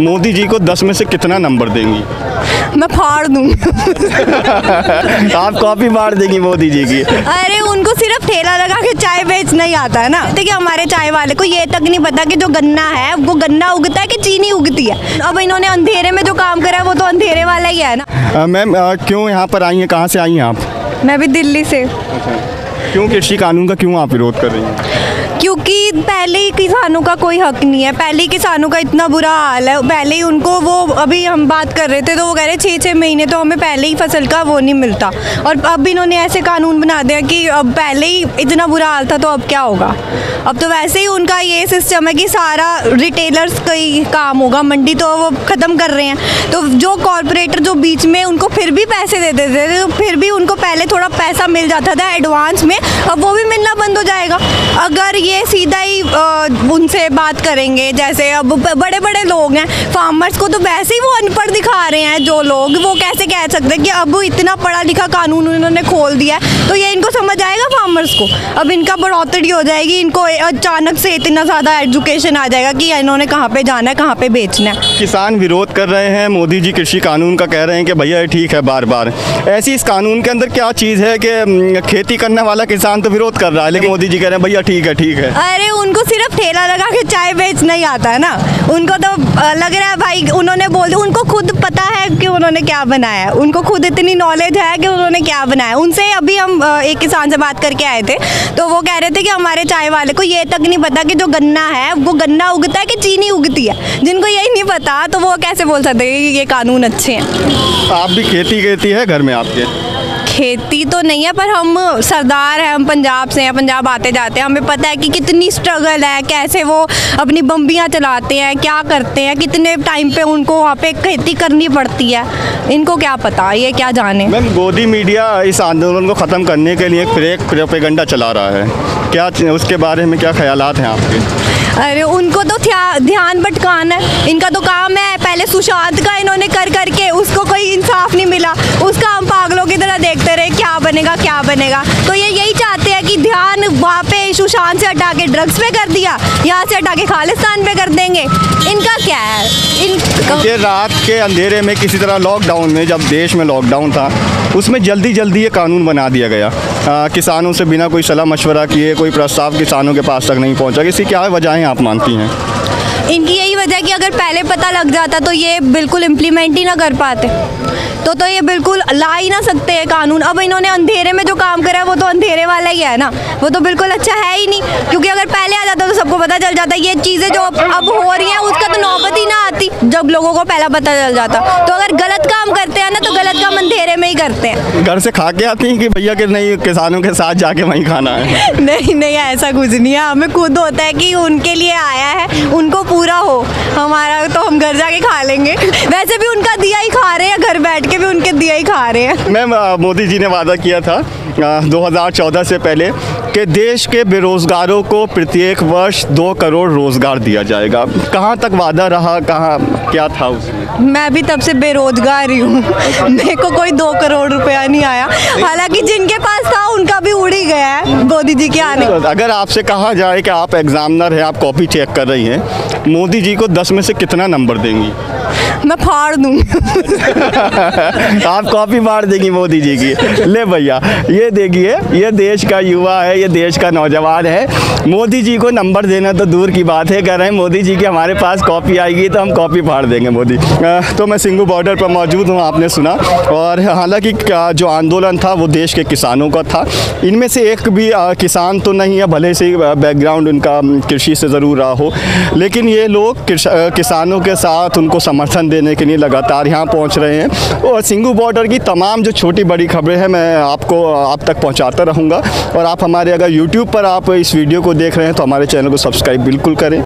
मोदी जी को दस में से कितना नंबर देंगी? मैं फाड़ दूँगी आप कॉपी मार देंगी मोदी जी की। अरे उनको सिर्फ़ ठेला लगा के चाय बेचना ही आता है ना। देखिए हमारे चाय वाले को ये तक नहीं पता कि जो गन्ना है वो गन्ना उगता है कि चीनी उगती है? अब इन्होंने अंधेरे में जो काम करा है वो तो अंधेरे वाला ही है ना। मैम क्यों यहाँ पर आई हैं? कहाँ से आई हैं आप? मैं भी दिल्ली से। क्यों कृषि कानून का क्यों आप विरोध कर रही हैं? क्योंकि पहले ही किसानों का कोई हक नहीं है। पहले ही किसानों का इतना बुरा हाल है। पहले ही उनको वो, अभी हम बात कर रहे थे तो वो कह रहे छः छः महीने तो हमें पहले ही फ़सल का वो नहीं मिलता। और अब इन्होंने ऐसे कानून बना दिया कि अब पहले ही इतना बुरा हाल था तो अब क्या होगा? अब तो वैसे ही उनका ये सिस्टम है कि सारा रिटेलर्स का ही काम होगा, मंडी तो वो ख़त्म कर रहे हैं। तो जो कॉरपोरेटर जो बीच में उनको फिर भी पैसे दे देते थे तो फिर भी उनको पहले थोड़ा पैसा मिल जाता था एडवांस में, अब वो भी मिलना बंद हो जाएगा। अगर ये सीधा ही उनसे बात करेंगे, जैसे अब बड़े बड़े लोग हैं फार्मर्स को तो वैसे ही वो अनपढ़ दिखा रहे हैं जो लोग, वो कैसे कह सकते हैं कि अब इतना पढ़ा लिखा कानून उन्होंने खोल दिया है तो ये इनको समझ आएगा फार्मर्स को? अब इनका बढ़ोतरी हो जाएगी, इनको अचानक से इतना ज़्यादा एजुकेशन आ जाएगा कि इन्होंने कहाँ पे जाना है कहाँ पे बेचना है। किसान विरोध कर रहे हैं मोदी जी कृषि कानून का कह रहे हैं कि भैया ये ठीक है बार बार ऐसी इस कानून के अंदर क्या चीज़ है कि खेती करने वाला किसान तो विरोध कर रहा है लेकिन मोदी जी कह रहे हैं भैया ठीक है ठीक है। अरे उनको सिर्फ़ ठेला लगा के चाय बेचना ही आता है ना। उनको तो लग रहा है भाई उन्होंने बोल दिया उनको खुद पता उन्होंने क्या बनाया है? उनको खुद इतनी नॉलेज है कि उन्होंने क्या बनाया उनसे अभी हम एक किसान से बात करके आए थे। तो वो कह रहे थे कि हमारे चाय वाले को ये तक नहीं पता कि जो गन्ना है, वो गन्ना उगता है कि चीनी उगती है? जिनको यही नहीं पता तो वो कैसे बोल सकते कि ये कानून अच्छे हैं? आप भी खेती कहती है घर में आपके? खेती तो नहीं है पर हम सरदार हैं हम पंजाब से हैं पंजाब आते जाते हैं। हमें पता है कि कितनी स्ट्रगल है कैसे वो अपनी बम्बियाँ चलाते हैं क्या करते हैं कितने टाइम पे उनको वहाँ पे खेती करनी पड़ती है। इनको क्या पता ये क्या जाने। मैम गोदी मीडिया इस आंदोलन को ख़त्म करने के लिए एक प्रोपेगंडा चला रहा है। क्या उसके बारे में क्या ख्याल हैं आपके? अरे उनको तो ध्यान भटकाना है। इनका तो काम है पहले सुशांत का इन्होंने कर करके उसको कोई इंसाफ नहीं मिला। बनेगा। तो ये यही चाहते हैं कि ध्यान वहाँ पे सुशांत से हटा के ड्रग्स पे कर दिया यहाँ से हटा के खालिस्तान पे कर देंगे। इनका क्या है? इन ये रात के अंधेरे में किसी तरह लॉकडाउन में जब देश में लॉकडाउन था उसमें जल्दी जल्दी ये कानून बना दिया गया। आ, किसानों से बिना कोई सलाह मशवरा किए कोई प्रस्ताव किसानों के पास तक नहीं पहुँचा। इसकी क्या वजहें आप मानती हैं? इनकी यही वजह है कि अगर पहले पता लग जाता तो ये बिल्कुल इम्प्लीमेंट ही ना कर पाते। तो तो ये बिल्कुल ला ही ना सकते हैं कानून। अब इन्होंने अंधेरे में जो काम करा है वो तो अंधेरे वाला ही है ना। वो तो बिल्कुल अच्छा है ही नहीं क्योंकि अगर पहले आ जाता तो सबको पता चल जाता ये चीज़ें जो अब अब हो रही हैं उसका तो नौबत ही ना आती जब लोगों को पहला पता चल जाता। तो अगर गलत काम करते हैं ना तो गलत काम अंधेरे में ही करते हैं। घर से खा के आती हैं कि भैया कि नहीं किसानों के साथ जाके वहीं खाना है? नहीं नहीं ऐसा कुछ नहीं है। हमें खुद होता है कि उनके लिए आया है उनको पूरा हो हमारा तो हम घर जाके खा लेंगे वैसे भी उनका दिया ही खा रहे हैं घर बैठ के भी उनके दिया ही खा रहे हैं। मैम मोदी जी ने वादा किया था आ, 2014 से पहले कि देश के बेरोजगारों को प्रत्येक वर्ष दो करोड़ रोज़गार दिया जाएगा। कहाँ तक वादा रहा? कहाँ क्या था उसमें? मैं भी तब से बेरोजगार ही हूँ। मेरे को कोई दो करोड़ रुपया नहीं आया। हालाँकि जिनके पास था उनका भी उड़ ही गया है मोदी जी के आने। अगर आपसे कहा जाए कि आप एग्जामिनर हैं आप कॉपी चेक कर रही हैं मोदी जी को दस में से कितना नंबर देंगी? मैं फाड़ दूँगी आप कॉपी फाड़ देंगी मोदी जी की। ले भैया, ये देखिए, ये देश का युवा है, ये देश का नौजवान है। मोदी जी को नंबर देना तो दूर की बात है, कह रहे हैं, मोदी जी की हमारे पास कॉपी आएगी तो हम कॉपी फाड़ देंगे मोदी। तो मैं सिंगू बॉर्डर पर मौजूद हूँ, आपने सुना। और हालाँकि जो आंदोलन था, वो देश के किसानों का था। इनमें से एक भी किसान तो नहीं है, भले से बैकग्राउंड उनका कृषि से ज़रूर रहा हो। लेकिन ये लोग किसानों के साथ उनको समर्थन देने के लिए लगातार यहाँ पहुँच रहे हैं। और सिंगू बॉर्डर की तमाम जो छोटी बड़ी खबरें हैं, मैं आपको, आप तक पहुँचाता रहूँगा। और आप हमारे अगर यूट्यूब पर आप इस वीडियो को देख रहे हैं तो हमारे चैनल को सब्सक्राइब बिल्कुल करें।